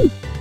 you